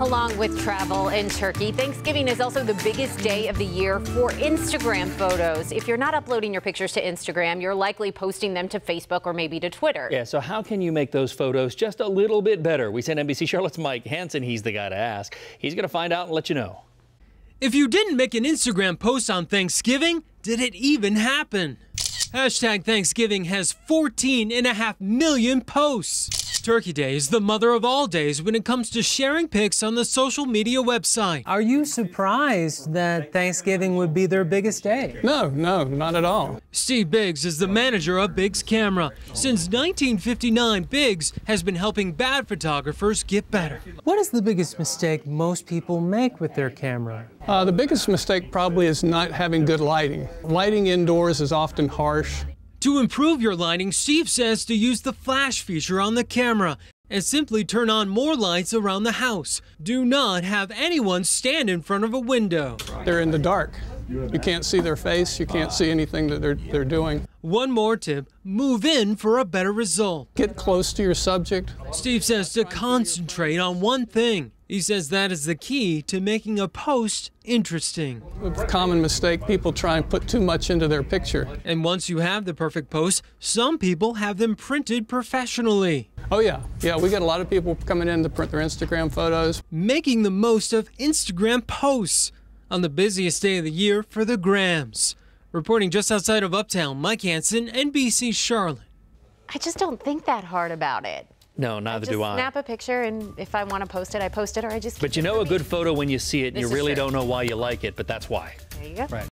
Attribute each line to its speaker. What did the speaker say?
Speaker 1: Along with travel in Turkey, Thanksgiving is also the biggest day of the year for Instagram photos. If you're not uploading your pictures to Instagram, you're likely posting them to Facebook or maybe to Twitter.
Speaker 2: Yeah, so how can you make those photos just a little bit better? We sent NBC Charlotte's Mike Hansen. He's the guy to ask. He's going to find out and let you know.
Speaker 3: If you didn't make an Instagram post on Thanksgiving, did it even happen? Hashtag Thanksgiving has 14 and a half million posts. Turkey Day is the mother of all days when it comes to sharing pics on the social media website.
Speaker 4: Are you surprised that Thanksgiving would be their biggest day?
Speaker 5: No, no, not at all.
Speaker 3: Steve Biggs is the manager of Biggs Camera. Since 1959, Biggs has been helping bad photographers get better.
Speaker 4: What is the biggest mistake most people make with their camera?
Speaker 5: Uh, the biggest mistake probably is not having good lighting. Lighting indoors is often harsh.
Speaker 3: To improve your lighting, Steve says to use the flash feature on the camera and simply turn on more lights around the house. Do not have anyone stand in front of a window.
Speaker 5: They're in the dark. You can't see their face, you can't see anything that they're, they're doing.
Speaker 3: One more tip move in for a better result.
Speaker 5: Get close to your subject.
Speaker 3: Steve says to concentrate on one thing. He says that is the key to making a post interesting.
Speaker 5: A common mistake people try and put too much into their picture.
Speaker 3: And once you have the perfect post, some people have them printed professionally.
Speaker 5: Oh, yeah. Yeah, we get a lot of people coming in to print their Instagram photos.
Speaker 3: Making the most of Instagram posts on the busiest day of the year for the Grams. Reporting just outside of Uptown, Mike Hansen, NBC Charlotte.
Speaker 1: I just don't think that hard about it.
Speaker 2: No, neither do I.
Speaker 1: snap a picture, and if I want to post it, I post it, or I just.
Speaker 2: But you know a good photo when you see it, and
Speaker 1: This
Speaker 2: you really
Speaker 1: true.
Speaker 2: don't know why you like it, but that's why.
Speaker 1: There you go.
Speaker 2: Right.